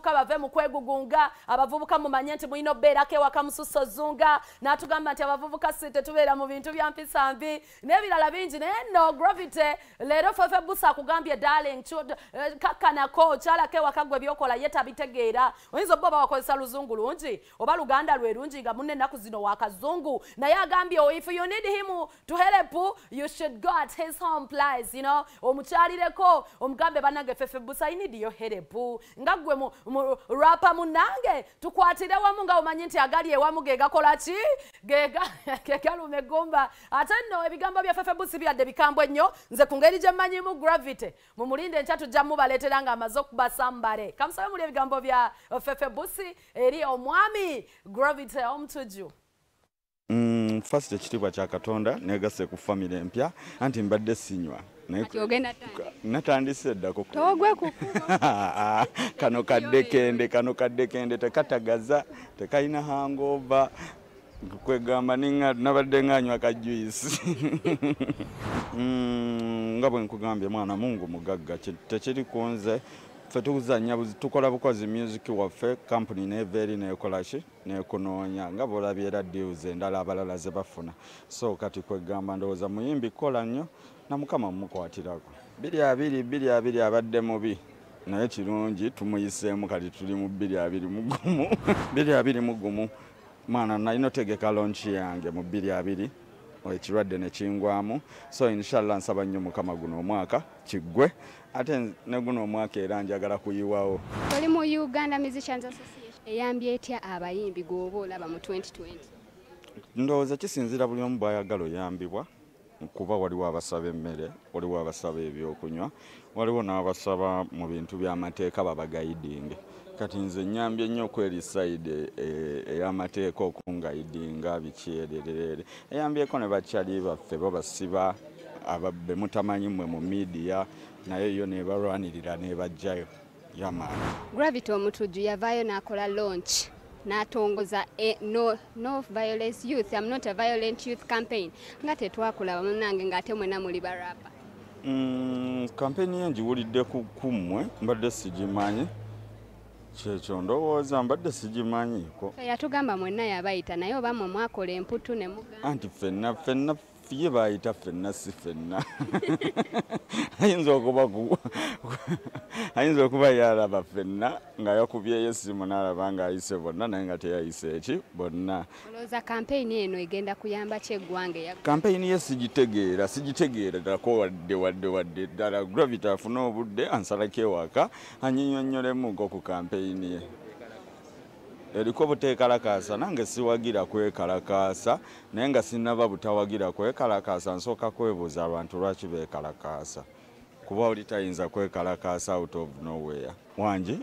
abavubuka bave mu kwegugunga abavubuka mumanye nti mulina obeerako ewaka mususo zunga n'atugamba nti abavubuka si tetubeera mu bintu bya mpisa mbi n'ebirala bingi naye nno gravity leero fefe busa akugambye darling eh, kakkanako kyalako ewaka gwe byokola ye tabitegeera. Oyinza oba oba wakozesa luzungu lungi oba luganda lwe lungi nga munne ennaku zino wakazungu naye agambye oh, if you need him to help you should go at his home place you know. Omukyalireko omugambe bannange fefe busa i need your help. Nga gwe rapa munange tukwatire wamu nga omanyi nti agali ewamu ge gakola ki? Ge galuma eggumba. Ate nno ebigambo bya fefe busi byadde bikambwe nnyo. Nze ku ngeri gye mmanyimu gravity. Mumulinde enkya tujja mubaleetera nga amaze okubasambale kamusabe muli ebigambo bya fefe busi eri omwami gravity omutuju Mm, first ekitiibwa kya katonda negase ku famire empya. Anti mbadde sinywa Natandise. eddako ku- ku kano kaddekende kano kaddekende tekatagaza tekalina hangova kwegamba nabadde nganywa kajuyisi Mm, nga bwe nkugambye mwana mungu mugagga ki- tekiri kunze ffe tuzanya tukola bukozi music waffe kampuni neva eri nekola ki? Nekunoonya nga bwolabye era deals endala abalala ze bafuna. So kati kwegamba ndowooza muyimbi kola nnyo na mukama mumukwatirako biri abiri biri abiri abadde mubi. Naye kirungi tumuyiseemu kati tuli mu biri abiri mugumu biri abiri mugumu mwana nalina otegeka lonki yange mu biri abiri ekirwadde nekingwamu so inshallah nsaba nnyo mukama guno omwaka kiggwe ate ne guno omwaka era njagala kuyiwawo. Oli mu uganda musicians association eyambye etya abayimbi gwoba olaba mu 2020 ndowooza kisinzira buli omu bwayagala oyambibwa kuba waliwo abasaba emmere waliwo abasaba ebyokunywa waliwo n'abasaba mu bintu by'amateeka babagayidinge kati nze nyambye nnyo kweri sayidi ey'amateeka okungayidinga bikyererere. Eyambyeko ne bakyali baffe babasiba aba- be mutamanyi mmwe mu midiya naye yo nebalwanirira nebajjayo yamaani gravity omutuju yavaayo n'akola launch n'atongoza e- no, no violence youth I'm not a violent youth campaign. Nga tetwakulaba munange ng'ate mwena muli barapa. Mm, kampeni ye ngiwulidde ku kummwe mbadde sigimanyi. Kyekyo ndowooza mbadde sigimanyiiko. Yatugamba mwenna yabayita naye oba mwe mwakola emputu ne anti fenna fenna ye bayita fenna si fenna ayinza okuba ku- ayinza okuba yalaba fenna nga yakubyeyo essimu n'alaba ng'ayise bonna naye nga teyayise eki? Bonna. Olowooza kampeyini eno egenda kuyamba ki eggwanga eya kampeyini ye sigitegeera sigitegeererako wadde wadde wadde ddala gravity afune obudde ansalako ewaka anyinyonyolemuko ku kampeyini ye eriko buteekalakaasa nange siwagira kwekalakaasa naye nga sinaba butawagira kwekalakaasa nsooka kwebuuza abantu lwaki beekalakaasa. Kuba oli tayinza kwekalakaasa out of nowhere. Wangi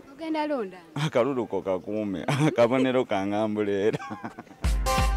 akalulu ko kakuume akabonero kangambuleera